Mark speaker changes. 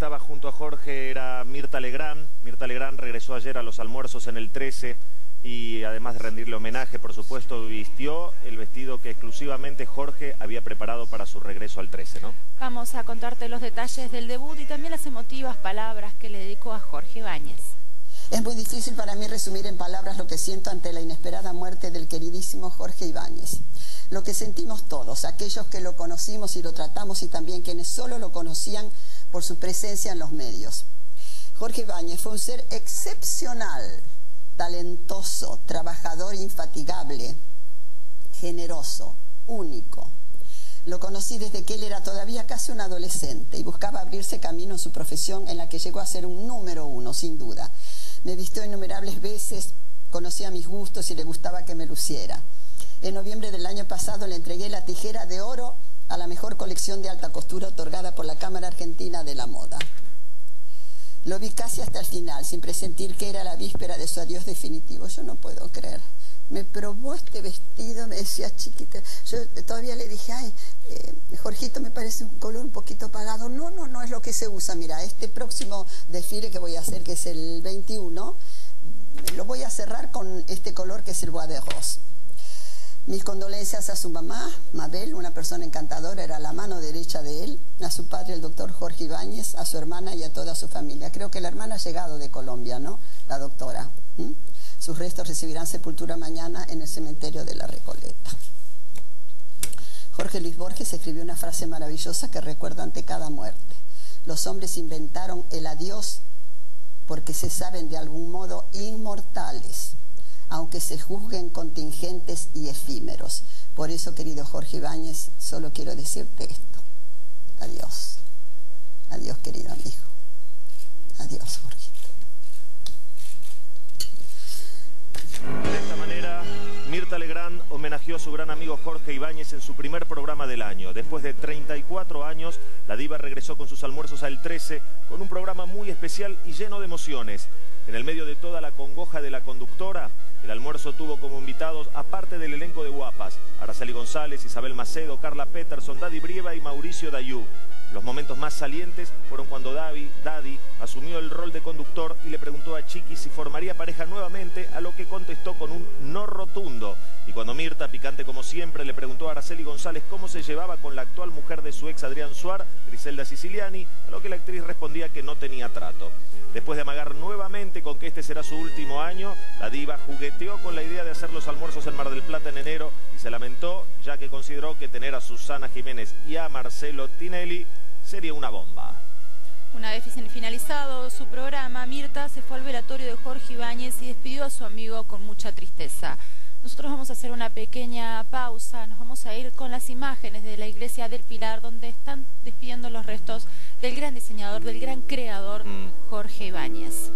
Speaker 1: estaba junto a Jorge era Mirta Legrand. Mirta Legrand regresó ayer a los almuerzos en el 13 y además de rendirle homenaje, por supuesto, vistió el vestido que exclusivamente Jorge había preparado para su regreso al 13, ¿no?
Speaker 2: Vamos a contarte los detalles del debut y también las emotivas palabras que le dedicó a Jorge Ibáñez.
Speaker 3: Es muy difícil para mí resumir en palabras lo que siento ante la inesperada muerte del queridísimo Jorge Ibáñez. Lo que sentimos todos, aquellos que lo conocimos y lo tratamos y también quienes solo lo conocían por su presencia en los medios. Jorge Ibáñez fue un ser excepcional, talentoso, trabajador infatigable, generoso, único. Lo conocí desde que él era todavía casi un adolescente y buscaba abrirse camino en su profesión en la que llegó a ser un número uno, sin duda. Me vistió innumerables veces, conocía mis gustos y le gustaba que me luciera. En noviembre del año pasado le entregué la tijera de oro a la mejor colección de alta costura otorgada por la Cámara Argentina de la Moda. Lo vi casi hasta el final, sin presentir que era la víspera de su adiós definitivo. Yo no puedo creer. Me probó este vestido, me decía chiquita. Yo todavía le dije, ay, eh, Jorgito, me parece un color un poquito apagado. No, no, no es lo que se usa. Mira, este próximo desfile que voy a hacer, que es el 21, lo voy a cerrar con este color que es el bois de rose. Mis condolencias a su mamá, Mabel, una persona encantadora, era la mano derecha de él, a su padre, el doctor Jorge Ibáñez, a su hermana y a toda su familia. Creo que la hermana ha llegado de Colombia, ¿no? La doctora. Sus restos recibirán sepultura mañana en el cementerio de la Recoleta. Jorge Luis Borges escribió una frase maravillosa que recuerda ante cada muerte. Los hombres inventaron el adiós porque se saben de algún modo inmortales aunque se juzguen contingentes y efímeros. Por eso, querido Jorge Ibáñez, solo quiero decirte esto. Adiós. Adiós, querido amigo. Adiós, Jorge.
Speaker 1: Homenajeó a su gran amigo Jorge Ibáñez en su primer programa del año. Después de 34 años, la diva regresó con sus almuerzos al 13 con un programa muy especial y lleno de emociones. En el medio de toda la congoja de la conductora, el almuerzo tuvo como invitados, aparte del elenco de guapas, Araceli González, Isabel Macedo, Carla Peterson, Daddy Brieva y Mauricio Dayú. Los momentos más salientes fueron cuando Davi, Daddy asumió el rol de conductor y le preguntó a Chiqui si formaría pareja nuevamente, a lo que contestó con un no rotundo. Y cuando Mirta, picante como siempre, le preguntó a Araceli González cómo se llevaba con la actual mujer de su ex Adrián Suar, Griselda Siciliani, a lo que la actriz respondía que no tenía trato. Después de amagar nuevamente con que este será su último año, la diva jugueteó con la idea de hacer los almuerzos en Mar del Plata en enero y se lamentó ya que consideró que tener a Susana Jiménez y a Marcelo Tinelli sería una bomba.
Speaker 2: Una vez finalizado su programa, Mirta se fue al velatorio de Jorge Ibáñez y despidió a su amigo con mucha tristeza. Nosotros vamos a hacer una pequeña pausa, nos vamos a ir con las imágenes de la iglesia del Pilar, donde están despidiendo los restos del gran diseñador, del gran creador, mm. Jorge Ibáñez.